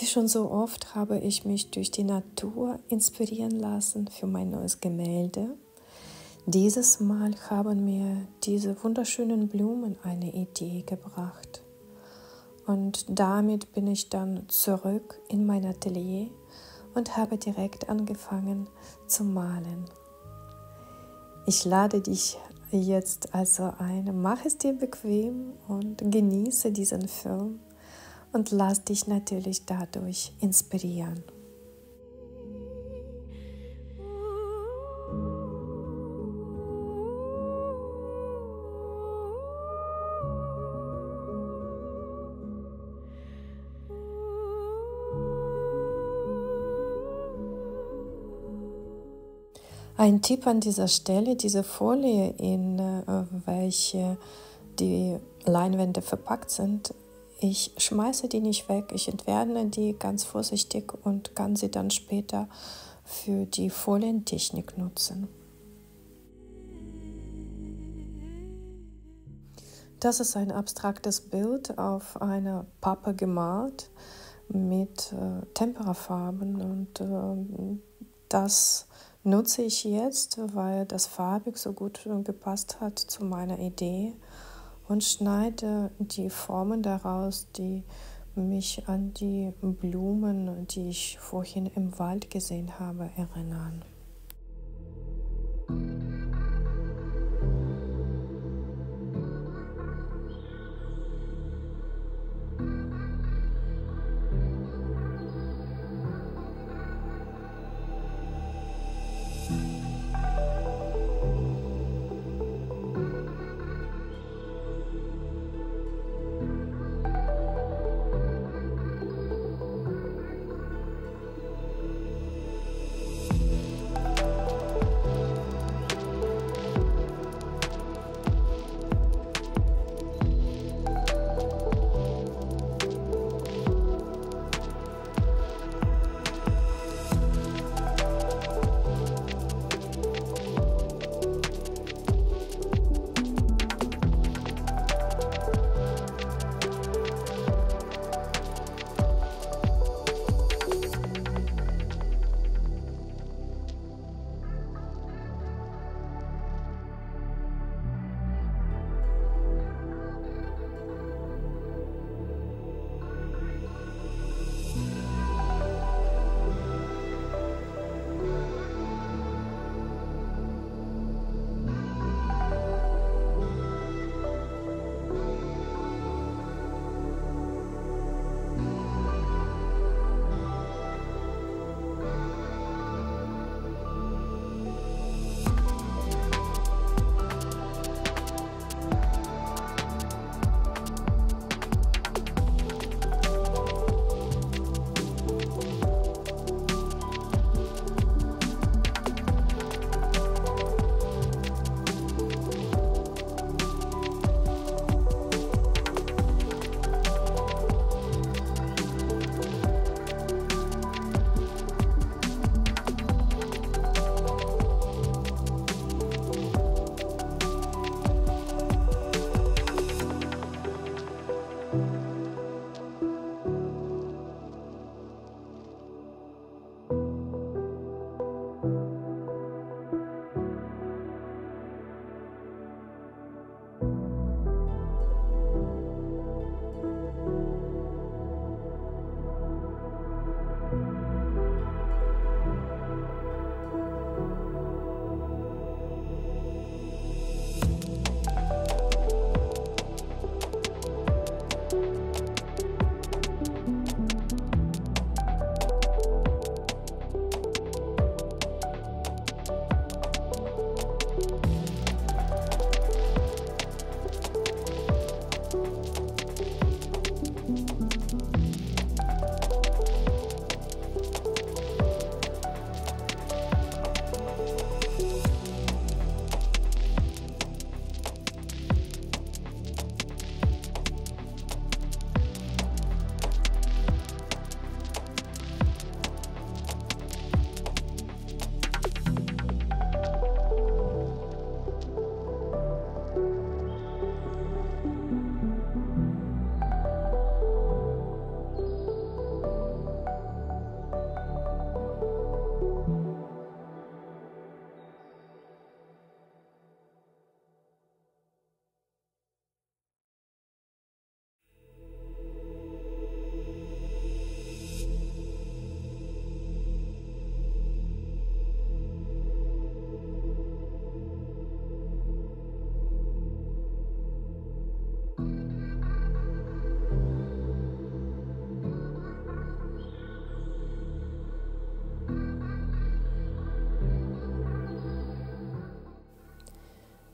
Wie schon so oft habe ich mich durch die Natur inspirieren lassen für mein neues Gemälde. Dieses Mal haben mir diese wunderschönen Blumen eine Idee gebracht. Und damit bin ich dann zurück in mein Atelier und habe direkt angefangen zu malen. Ich lade dich jetzt also ein, mach es dir bequem und genieße diesen Film und lass dich natürlich dadurch inspirieren. Ein Tipp an dieser Stelle, diese Folie, in äh, welche die Leinwände verpackt sind, ich schmeiße die nicht weg, ich entwerne die ganz vorsichtig und kann sie dann später für die Folientechnik nutzen. Das ist ein abstraktes Bild auf einer Pappe gemalt mit äh, Temperafarben und äh, das nutze ich jetzt, weil das farbig so gut gepasst hat zu meiner Idee und schneide die Formen daraus, die mich an die Blumen, die ich vorhin im Wald gesehen habe, erinnern.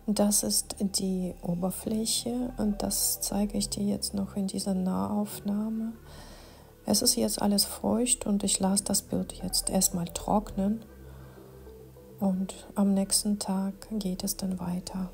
Das ist die Oberfläche und das zeige ich dir jetzt noch in dieser Nahaufnahme. Es ist jetzt alles feucht und ich lasse das Bild jetzt erstmal trocknen und am nächsten Tag geht es dann weiter.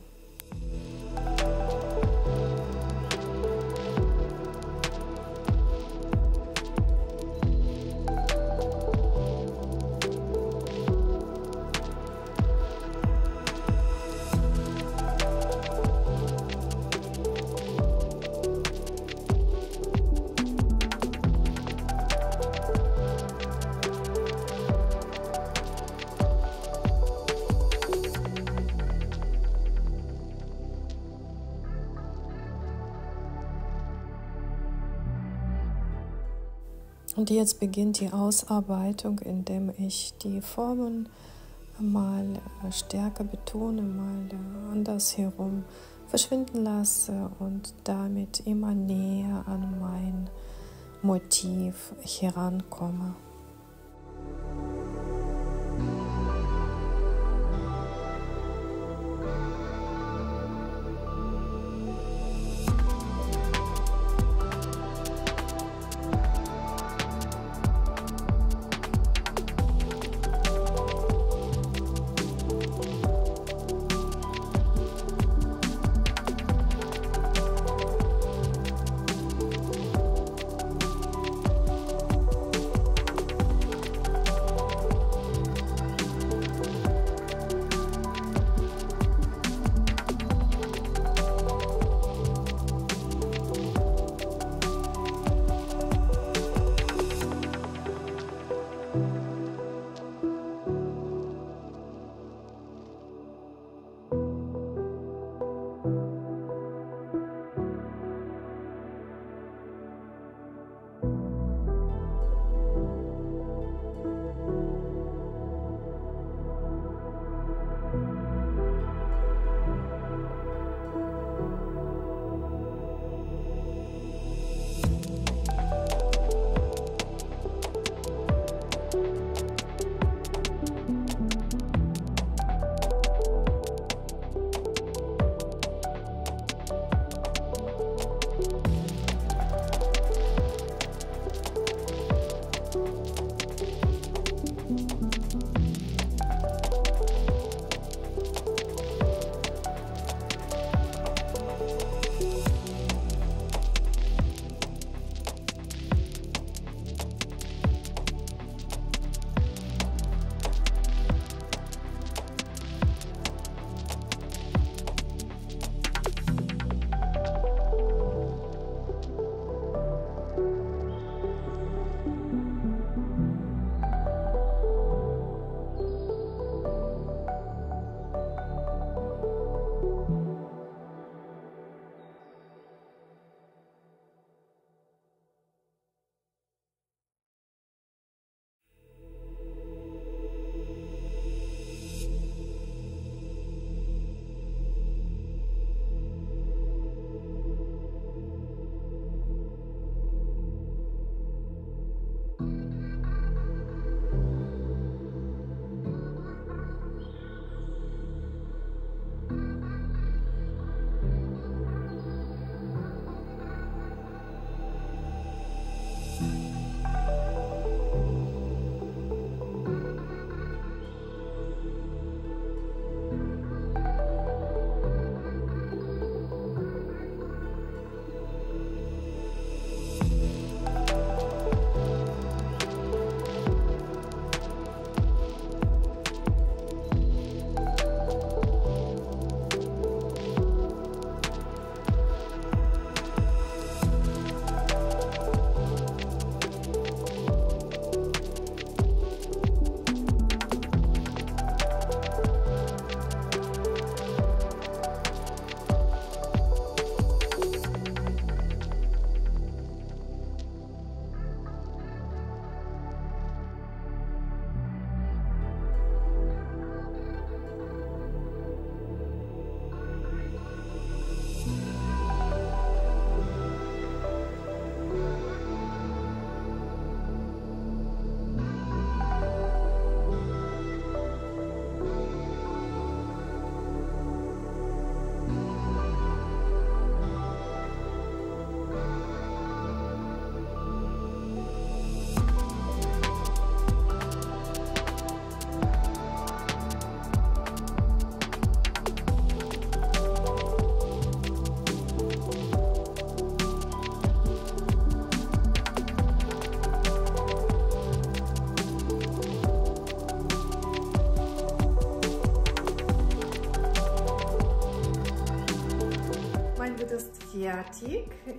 Jetzt beginnt die Ausarbeitung, indem ich die Formen mal äh, stärker betone, mal äh, andersherum verschwinden lasse und damit immer näher an mein Motiv herankomme.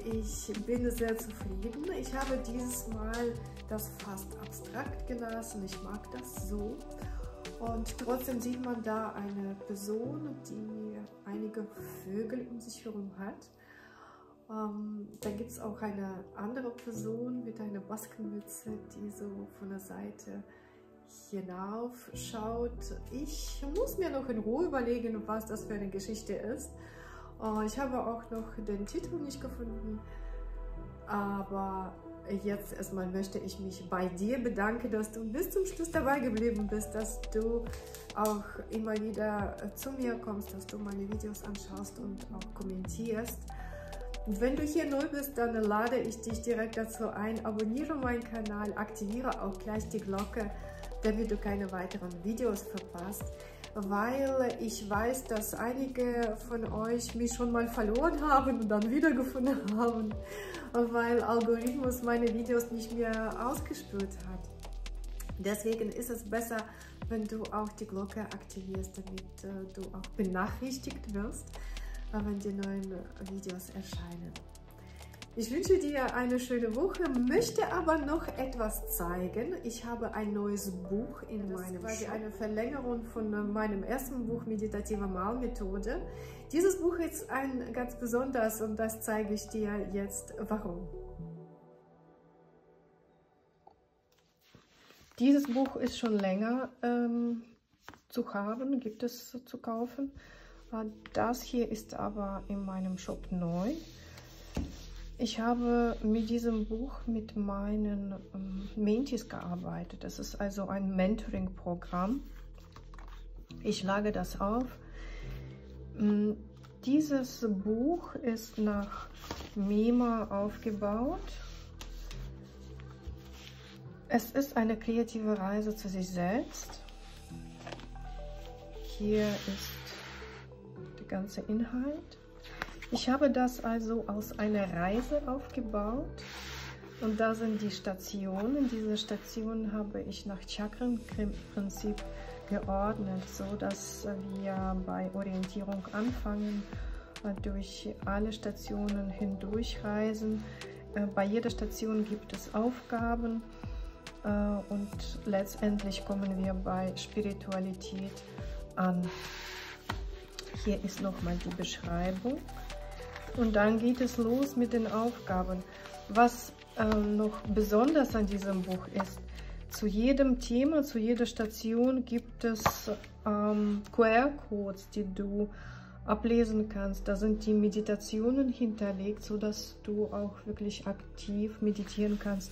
Ich bin sehr zufrieden. Ich habe dieses Mal das fast abstrakt gelassen. Ich mag das so. Und trotzdem sieht man da eine Person, die einige Vögel um sich herum hat. Ähm, dann gibt es auch eine andere Person mit einer Baskenmütze, die so von der Seite hinauf schaut. Ich muss mir noch in Ruhe überlegen, was das für eine Geschichte ist. Uh, ich habe auch noch den Titel nicht gefunden, aber jetzt erstmal möchte ich mich bei dir bedanken, dass du bis zum Schluss dabei geblieben bist, dass du auch immer wieder zu mir kommst, dass du meine Videos anschaust und auch kommentierst. Und wenn du hier neu bist, dann lade ich dich direkt dazu ein, abonniere meinen Kanal, aktiviere auch gleich die Glocke, damit du keine weiteren Videos verpasst weil ich weiß, dass einige von euch mich schon mal verloren haben und dann wiedergefunden haben, weil Algorithmus meine Videos nicht mehr ausgespült hat. Deswegen ist es besser, wenn du auch die Glocke aktivierst, damit äh, du auch benachrichtigt wirst, äh, wenn die neuen Videos erscheinen. Ich wünsche dir eine schöne Woche, möchte aber noch etwas zeigen. Ich habe ein neues Buch in das meinem quasi Shop. eine Verlängerung von meinem ersten Buch Meditative Malmethode. Dieses Buch ist ein ganz besonders und das zeige ich dir jetzt warum. Dieses Buch ist schon länger ähm, zu haben, gibt es zu kaufen. Äh, das hier ist aber in meinem Shop neu. Ich habe mit diesem Buch mit meinen ähm, Mentis gearbeitet. Das ist also ein Mentoring-Programm. Ich lage das auf. Ähm, dieses Buch ist nach Mima aufgebaut. Es ist eine kreative Reise zu sich selbst. Hier ist der ganze Inhalt. Ich habe das also aus einer Reise aufgebaut und da sind die Stationen. Diese Stationen habe ich nach Chakrenprinzip geordnet, so dass wir bei Orientierung anfangen, durch alle Stationen hindurchreisen. Äh, bei jeder Station gibt es Aufgaben äh, und letztendlich kommen wir bei Spiritualität an. Hier ist nochmal die Beschreibung. Und dann geht es los mit den Aufgaben. Was ähm, noch besonders an diesem Buch ist, zu jedem Thema, zu jeder Station gibt es ähm, QR-Codes, die du ablesen kannst. Da sind die Meditationen hinterlegt, sodass du auch wirklich aktiv meditieren kannst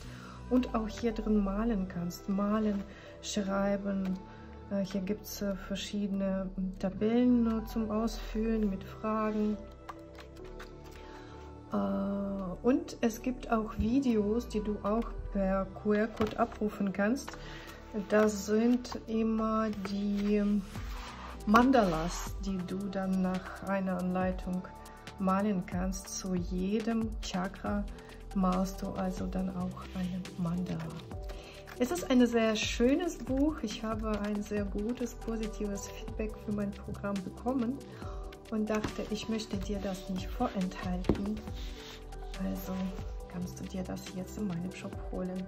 und auch hier drin malen kannst. Malen, schreiben. Äh, hier gibt es äh, verschiedene Tabellen zum Ausfüllen mit Fragen. Äh, und es gibt auch Videos, die du auch per QR-Code abrufen kannst. Das sind immer die Mandalas, die du dann nach einer Anleitung malen kannst. Zu jedem Chakra malst du also dann auch eine Mandala. Es ist ein sehr schönes Buch. Ich habe ein sehr gutes, positives Feedback für mein Programm bekommen und dachte, ich möchte dir das nicht vorenthalten. Also kannst du dir das jetzt in meinem Shop holen.